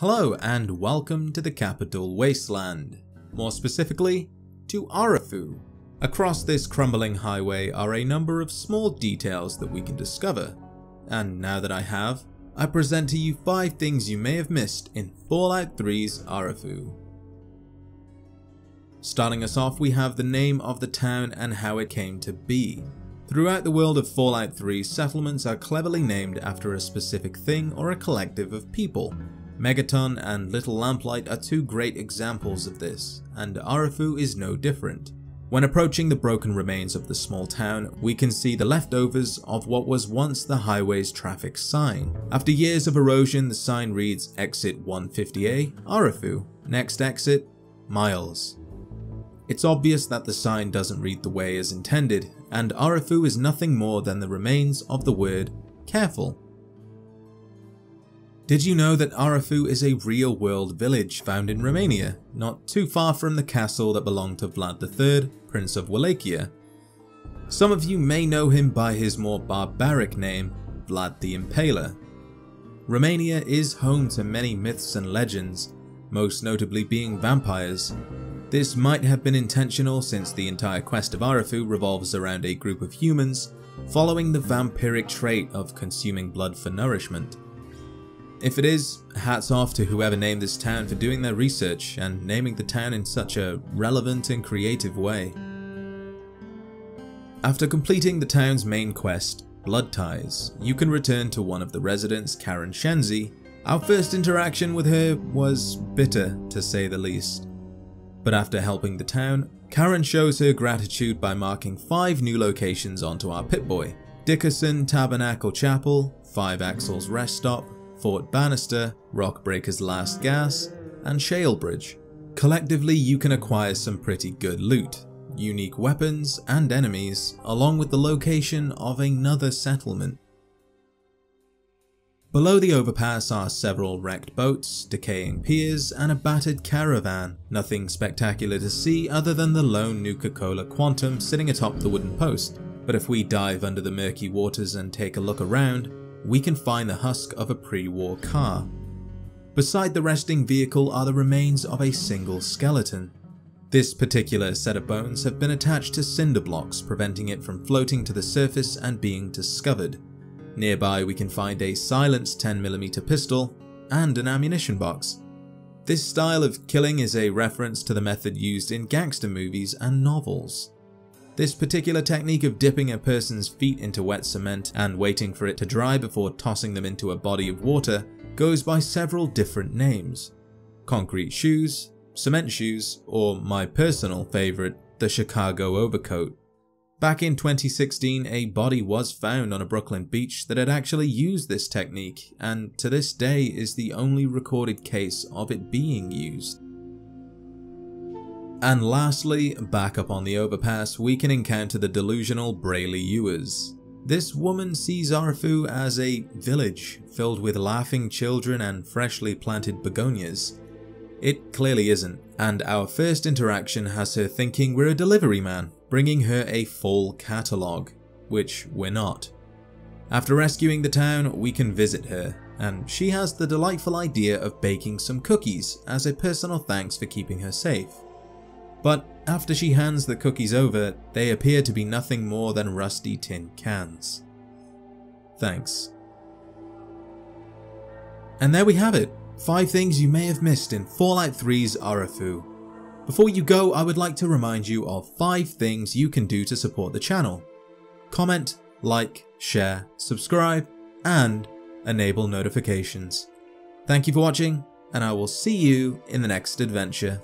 Hello and welcome to the Capital Wasteland, more specifically, to Arefu. Across this crumbling highway are a number of small details that we can discover, and now that I have, I present to you 5 things you may have missed in Fallout 3's Arefu. Starting us off we have the name of the town and how it came to be. Throughout the world of Fallout 3, settlements are cleverly named after a specific thing or a collective of people, Megaton and Little Lamplight are two great examples of this, and Arefu is no different. When approaching the broken remains of the small town, we can see the leftovers of what was once the highway's traffic sign. After years of erosion, the sign reads Exit 150A, Arefu. Next exit, Miles. It's obvious that the sign doesn't read the way as intended, and Arefu is nothing more than the remains of the word careful. Did you know that Arefu is a real-world village found in Romania, not too far from the castle that belonged to Vlad III, Prince of Wallachia? Some of you may know him by his more barbaric name, Vlad the Impaler. Romania is home to many myths and legends, most notably being vampires. This might have been intentional since the entire quest of Arefu revolves around a group of humans following the vampiric trait of consuming blood for nourishment. If it is, hats off to whoever named this town for doing their research and naming the town in such a relevant and creative way. After completing the town's main quest, Blood Ties, you can return to one of the residents, Karen Shenzi. Our first interaction with her was bitter, to say the least. But after helping the town, Karen shows her gratitude by marking 5 new locations onto our Pip-Boy. Dickerson Tabernacle Chapel, 5 Axles Rest Stop, Fort Bannister, Rockbreaker's Last Gas, and Shalebridge. Collectively you can acquire some pretty good loot, unique weapons and enemies, along with the location of another settlement. Below the overpass are several wrecked boats, decaying piers, and a battered caravan. Nothing spectacular to see other than the lone Nuka-Cola Quantum sitting atop the wooden post, but if we dive under the murky waters and take a look around, we can find the husk of a pre-war car. Beside the resting vehicle are the remains of a single skeleton. This particular set of bones have been attached to cinder blocks, preventing it from floating to the surface and being discovered. Nearby we can find a silenced 10mm pistol and an ammunition box. This style of killing is a reference to the method used in gangster movies and novels. This particular technique of dipping a person's feet into wet cement and waiting for it to dry before tossing them into a body of water goes by several different names. Concrete shoes, cement shoes, or my personal favourite, the Chicago overcoat. Back in 2016, a body was found on a Brooklyn beach that had actually used this technique, and to this day is the only recorded case of it being used. And lastly, back up on the overpass, we can encounter the delusional Brayley Ewers. This woman sees Arefu as a village filled with laughing children and freshly planted begonias. It clearly isn't, and our first interaction has her thinking we're a delivery man, bringing her a full catalogue, which we're not. After rescuing the town, we can visit her, and she has the delightful idea of baking some cookies as a personal thanks for keeping her safe. But after she hands the cookies over, they appear to be nothing more than rusty tin cans. Thanks. And there we have it, 5 things you may have missed in Fallout 3's Arefu. Before you go, I would like to remind you of 5 things you can do to support the channel. Comment, like, share, subscribe, and enable notifications. Thank you for watching, and I will see you in the next adventure.